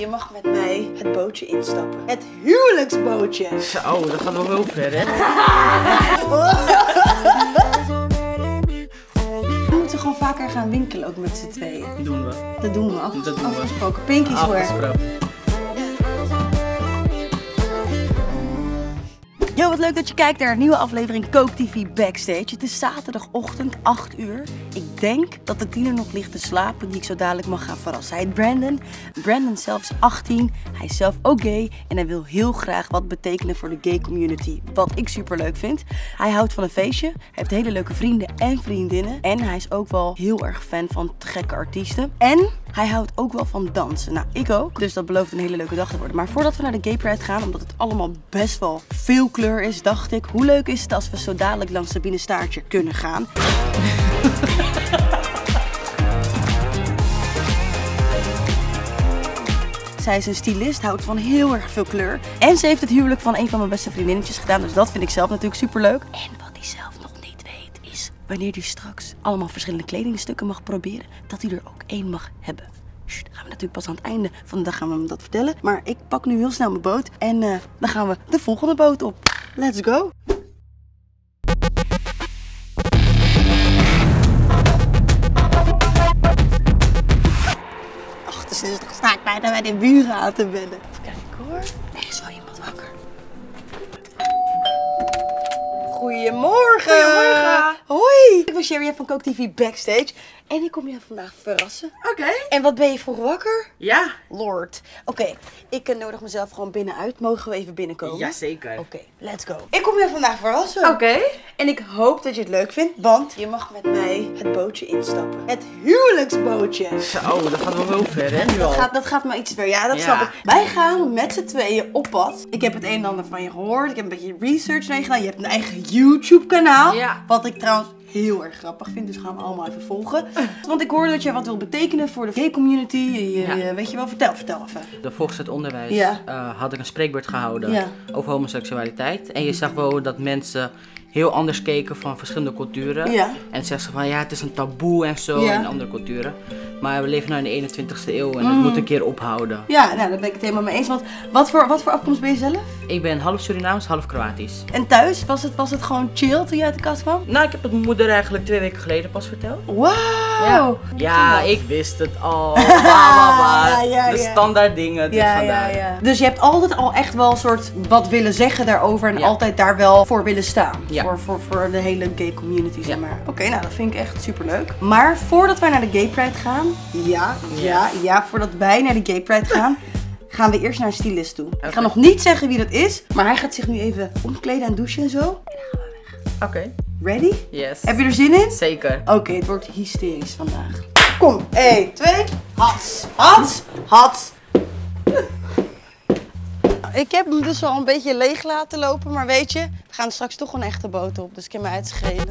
Je mag met mij het bootje instappen. Het huwelijksbootje. Zo, dat gaat wel heel ver, hè? We moeten gewoon vaker gaan winkelen, ook met z'n tweeën. Doen we. Dat doen we Dat doen we. afgesproken. Pinky swear. Afgesproken. Yo, wat leuk dat je kijkt naar een nieuwe aflevering Coke TV Backstage. Het is zaterdagochtend, 8 uur. Ik denk dat de tiener nog ligt te slapen die ik zo dadelijk mag gaan verrassen. Hij heet Brandon. Brandon zelf is 18. Hij is zelf ook gay. En hij wil heel graag wat betekenen voor de gay community. Wat ik super leuk vind. Hij houdt van een feestje. Heeft hele leuke vrienden en vriendinnen. En hij is ook wel heel erg fan van gekke artiesten. En hij houdt ook wel van dansen. Nou, ik ook. Dus dat belooft een hele leuke dag te worden. Maar voordat we naar de Gay Pride gaan, omdat het allemaal best wel veel kleur is, dacht ik, hoe leuk is het als we zo dadelijk langs Sabine Staartje kunnen gaan. Zij is een stylist, houdt van heel erg veel kleur. En ze heeft het huwelijk van een van mijn beste vriendinnetjes gedaan. Dus dat vind ik zelf natuurlijk super leuk. En wat hij zelf nog niet weet is wanneer hij straks allemaal verschillende kledingstukken mag proberen, dat hij er ook één mag hebben. Sst, dat gaan we natuurlijk pas aan het einde van de dag gaan we hem dat vertellen. Maar ik pak nu heel snel mijn boot en eh, dan gaan we de volgende boot op. Let's go! Sta ik bijna bij de buren aan te bellen. Even kijken hoor. Er is wel iemand wakker. Goedemorgen. Goedemorgen. Hoi. Ik ben Sherry van Coke TV Backstage. En ik kom je vandaag verrassen. Oké. En wat ben je vroeg wakker? Ja. Lord. Oké, ik eh, nodig mezelf gewoon binnenuit. Mogen we even binnenkomen? Jazeker. Oké, let's go. Ik kom je vandaag verrassen. Oké. En ik hoop dat je het leuk vindt, want je mag met mij het bootje instappen. Het huwelijksbootje. Zo, dat gaat wel heel ver, hè? Nu Dat gaat, dat gaat maar iets ver, ja, dat Ja. snap ik. Wij gaan met z'n tweeën op pad. Ik heb het een en ander van je gehoord. Ik heb een beetje research naar je gedaan. Je hebt een eigen YouTube-kanaal. Ja. Wat ik trouwens heel erg grappig vind. Dus gaan we allemaal even volgen. Want ik hoorde dat je wat wil betekenen voor de gay community. Je, je- Ja. je- weet je wel, vertel, vertel even. De volgens het onderwijs Ja. eh, had ik een spreekbeurt gehouden Ja. over homoseksualiteit. En je zag wel dat mensen heel anders keken van verschillende culturen. En zeggen ze van ja, het is een taboe en zo in andere culturen. Maar we leven nu in de 21ste eeuw en Mm. het moet een keer ophouden. Ja, nou, daar ben ik het helemaal mee eens. Want wat voor, wat voor afkomst ben je zelf? Ik ben half Surinaams, half Kroatisch. En thuis, was het, was het gewoon chill toen je uit de kast kwam? Nou, ik heb het moeder eigenlijk twee weken geleden pas verteld. Wauw! Ja, ik wist het al. Ja, ja. Standaard dingen. dus Ja, ja, ja. Dus je hebt altijd al echt wel een soort wat willen zeggen daarover en Ja. altijd daar wel voor willen staan. Ja. Voor, voor, voor de hele gay community, zeg maar. Oké, nou dat vind ik echt super leuk. Maar voordat wij naar de gay pride gaan, ja, ja, ja, voordat wij naar de gay pride gaan, gaan we eerst naar een stylist toe. Ik ga nog niet zeggen wie dat is, maar hij gaat zich nu even omkleden en douchen en zo. En dan gaan we weg. Oké, Ready? yes. Heb je er zin in? Zeker. Oké, het wordt hysterisch vandaag. Kom, 1, 2, hats, hats, hats. Ik heb hem dus al een beetje leeg laten lopen, maar weet je, we gaan straks toch een echte boot op, dus ik heb me uitgeschreven.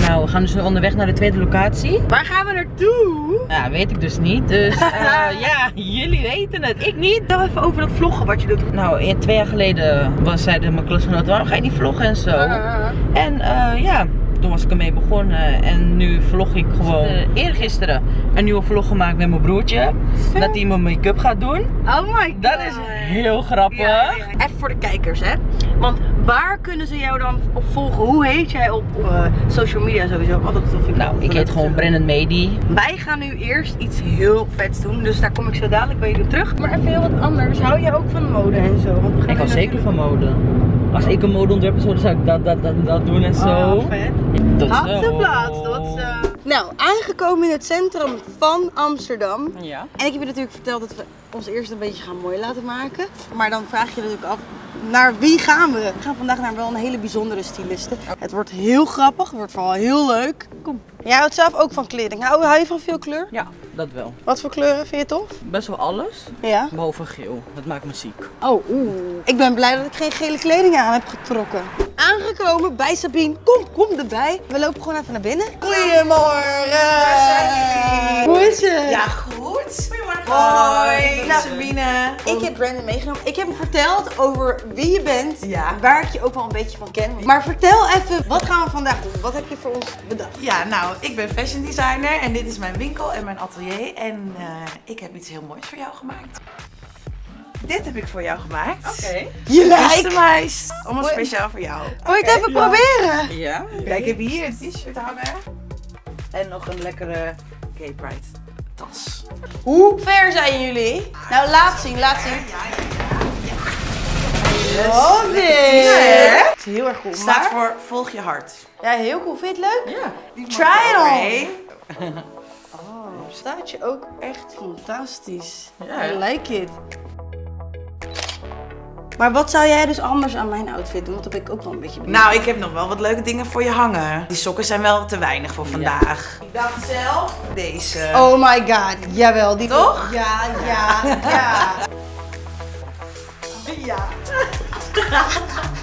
Nou, we gaan dus onderweg naar de tweede locatie. Waar gaan we naartoe? Ja, weet ik dus niet. Dus eh, ja, jullie weten het. Ik niet. Vertel even over dat vloggen wat je doet. Nou, twee jaar geleden was, zeiden mijn klasgenoten, waarom ga je niet vloggen en zo. En eh, ja, toen was ik ermee begonnen. En nu vlog ik gewoon uh, eergisteren een nieuwe vlog gemaakt met mijn broertje. Dat hij mijn make-up gaat doen. Oh my god. Dat is heel grappig. Ja. Even voor de kijkers, hè. Want waar kunnen ze jou dan op volgen? Hoe heet jij op eh, social media sowieso? Dat vind ik Nou, ik heet gewoon. Brennan Mady. Wij gaan nu eerst iets heel vets doen, dus daar kom ik zo dadelijk bij jullie terug. Maar even heel wat anders. Hou je ook van mode en zo? Want we gaan Ik hou zeker van mode. Als ik een modeontwerper zou, dan zou ik dat, dat, dat, dat doen en zo. Oh, vet. Tot zo. de plaats, tot zo. Nou, aangekomen in het centrum van Amsterdam. Ja. En ik heb je natuurlijk verteld dat we ons eerst een beetje gaan mooi laten maken. Maar dan vraag je je natuurlijk af, naar wie gaan we? We gaan vandaag naar wel een hele bijzondere styliste. Het wordt heel grappig, het wordt vooral heel leuk. Kom. Jij houdt zelf ook van kleding. Hou, hou je van veel kleur? Ja, dat wel. Wat voor kleuren vind je tof? Best wel alles. Ja. Behalve geel. Dat maakt me ziek. Oh, oeh. Ik ben blij dat ik geen gele kleding aan heb getrokken. Aangekomen bij Sabine. Kom, kom erbij. We lopen gewoon even naar binnen. Goedemorgen. Hoe is het? Ja, goed. Goedemorgen. Hoi, Ik ben nou, Sabine. Ik heb Brandon meegenomen. Ik heb hem verteld over wie je bent. Ja. Waar ik je ook wel een beetje van ken. Maar vertel even, wat gaan we vandaag doen? Wat heb je voor ons bedacht? Ja, nou, ik ben fashion designer en dit is mijn winkel en mijn atelier. En eh, ik heb iets heel moois voor jou gemaakt. Dit heb ik voor jou gemaakt. Oké. Je lijkt. Allemaal speciaal voor jou. Wil je het even proberen? Ja. Kijk, ik heb hier een t-shirt hangen. En nog een lekkere Gay Pride tas. Hoe ver zijn jullie? Nou, laat zien, laat zien. Oh. Het is heel erg cool. Staat voor volg je hart. ja, heel cool. Vind je het leuk? Ja. Try it on. Oh, staat je ook echt fantastisch. Ja. I like it. Maar wat zou jij dus anders aan mijn outfit doen? Want dat ben ik ook wel een beetje benieuwd. Nou, ik heb nog wel wat leuke dingen voor je hangen. Die sokken zijn wel te weinig voor vandaag. Ik dacht zelf deze. Oh my god, jawel. Die Toch? Ja, ja, ja. ja.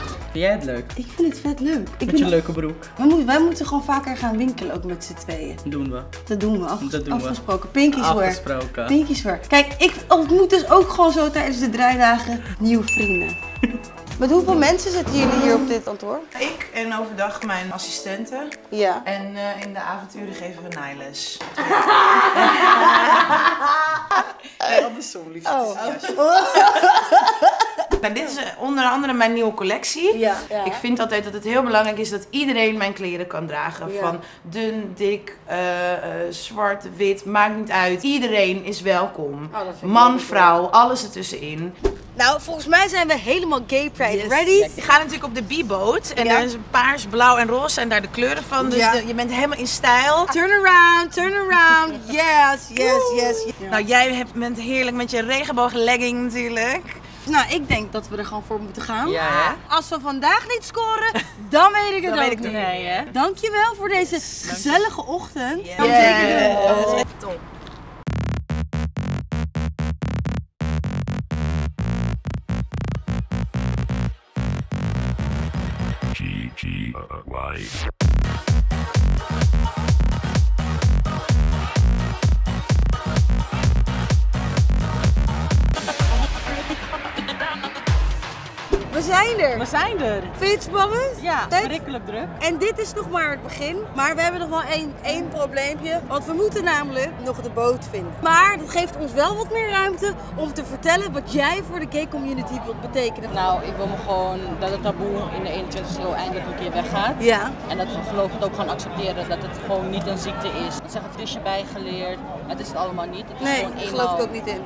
Vind jij het leuk? Ik vind het vet leuk. Ik Met je leuke broek. wij, moeten, wij moeten gewoon vaker gaan winkelen, ook met z'n tweeën. Doen we. Dat doen we, afges- Dat doen we. afgesproken. Pinky swear. Afgesproken. Pinky swear. Kijk, ik ontmoet dus ook gewoon zo tijdens de draaidagen nieuwe vrienden. Met hoeveel mensen zitten jullie hier op dit kantoor? Ik en overdag mijn assistenten. Ja. En eh, in de avonturen geven we naailes. Nee, andersom, liefst. Oh. Nou, dit is eh, onder andere mijn nieuwe collectie. Ja. ja. Ik vind altijd dat het heel belangrijk is dat iedereen mijn kleren kan dragen. Ja. Van dun, dik, eh, eh, zwart, wit, maakt niet uit. Iedereen is welkom. Oh, Man, vrouw, alles ertussenin. Nou, volgens mij zijn we helemaal gay pride ready. Je gaat natuurlijk op de B-boot. En Ja. er is paars, blauw en roze zijn daar de kleuren van. Dus Ja. de- je bent helemaal in stijl. Turn around, turn around. Yes, yes, yes. yes. Nou, jij hebt, bent heerlijk met je regenbooglegging natuurlijk. Nou, ik denk dat we er gewoon voor moeten gaan. Ja, hè? Als we vandaag niet scoren, dan weet ik het Dan ook weet ik het niet. Nee, hè? Dankjewel voor deze gezellige ochtend. Yes. Dan zeker Yes. doen. Dat is echt top. Zijn er. We zijn er. Spannend? Ja, verschrikkelijk druk. En dit is nog maar het begin. Maar we hebben nog wel één, één probleempje. Want we moeten namelijk nog de boot vinden. Maar dat geeft ons wel wat meer ruimte om te vertellen wat jij voor de gay community wilt betekenen. Nou, ik wil me gewoon dat het taboe in de 21ste eeuw eindelijk een keer weggaat. Ja. En dat we geloof het ook gaan accepteren dat het gewoon niet een ziekte is. Dat zeggen het is je bijgeleerd. Het is het allemaal niet. Het is Nee, gewoon eenmaal geloof ik ook niet in.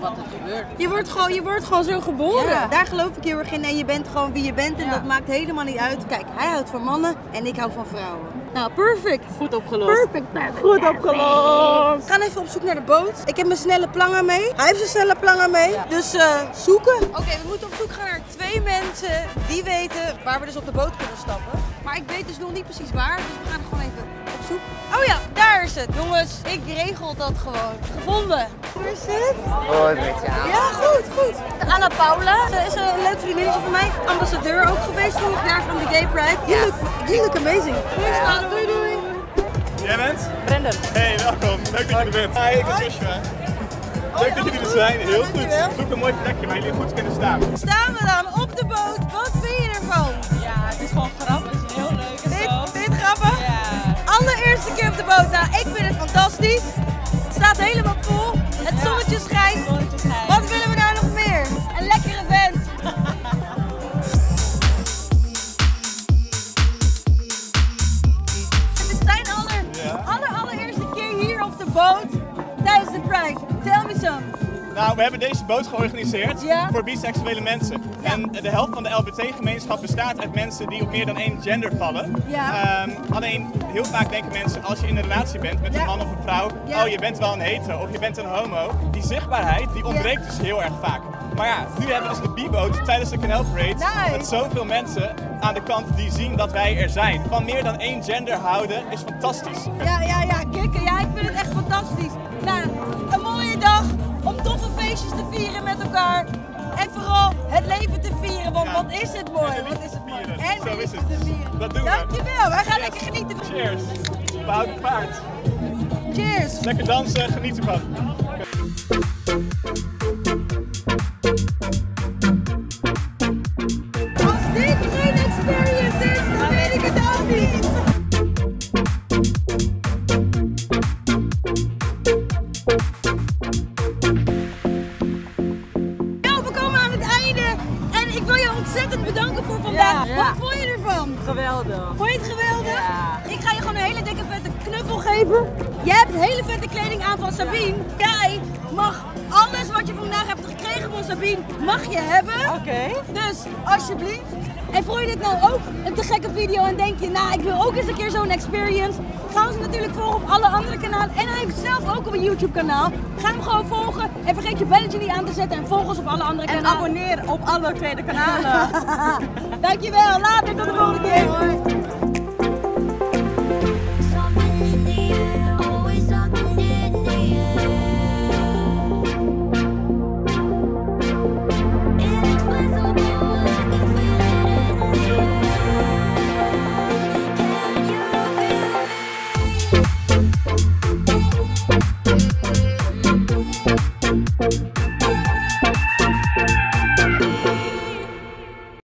Wat het gebeurt. Je wordt gewoon, je wordt gewoon zo geboren. Ja. Daar geloof ik heel erg in. En je bent gewoon wie je bent. En Ja. dat maakt helemaal niet uit. Kijk, hij houdt van mannen en ik hou van vrouwen. Nou, perfect. Goed opgelost. Perfect. Goed opgelost. We gaan even op zoek naar de boot. Ik heb mijn snelle plangen mee. Hij heeft zijn snelle plangen mee. Dus eh, zoeken. Oké, we moeten op zoek gaan naar twee mensen die weten waar we dus op de boot kunnen stappen. Maar ik weet dus nog niet precies waar. Dus we gaan gewoon even op zoek. Oh ja, daar is het. Jongens, ik regel dat gewoon. Gevonden. Waar is het? Hoi met jou. Ja, goed, goed. Anna Paula, ze is een leuk vriendinnetje van mij. Ambassadeur ook geweest vorig jaar van de Gay Pride. You look, you look amazing. Doei, doei. Jij bent? Brendan. Hey, welkom. Leuk dat je er bent. Hi, ik ben Joshua. Leuk dat jullie er zijn. Heel goed. Zoek een mooi plekje waar jullie goed kunnen staan. Staan we dan op de boot? Wat Nou, ik vind het fantastisch. Het staat helemaal vol. Het zonnetje schijnt. Nou, we hebben deze boot georganiseerd Ja. voor biseksuele mensen. En de helft van de LBT-gemeenschap bestaat uit mensen die op meer dan één gender vallen. Ja. Ehm, alleen heel vaak denken mensen als je in een relatie bent met een man of een vrouw, oh je bent wel een hetero of je bent een homo. Die zichtbaarheid die ontbreekt dus heel erg vaak. Maar ja, nu hebben we dus de B-boot tijdens de Canal Parade Nice. met zoveel mensen aan de kant die zien dat wij er zijn. Van meer dan één gender houden is fantastisch. Ja, ja, ja, kikken. Ja, ik vind het echt fantastisch. Nou, vieren met elkaar. En vooral het leven te vieren, want Ja. wat is het mooi. En Wat is het mooi. En Zo de is liefde het. te vieren. Dat doen we. Dankjewel, wij gaan Yes. lekker genieten. Cheers. Behoud het paard. Cheers. Lekker dansen, ik wil je ontzettend bedanken voor vandaag. Wat vond je ervan? Geweldig. Vond je het geweldig? Ja. Ik ga je gewoon een hele dikke vette knuffel geven. Je hebt hele vette kleding aan van Sabine. Jij mag alles wat je vandaag hebt gekregen van Sabine, mag je hebben. Oké. Dus alsjeblieft, en vond je dit nou ook een te gekke video en denk je, nou ik wil ook eens een keer zo'n experience. Ga ons natuurlijk volgen op alle andere kanalen. En hij heeft zelf ook op een YouTube kanaal. Ga hem gewoon volgen en vergeet je belletje niet aan te zetten en volg ons op alle andere En kanalen. abonneer op alle tweede kanalen. Dankjewel, later tot de volgende keer.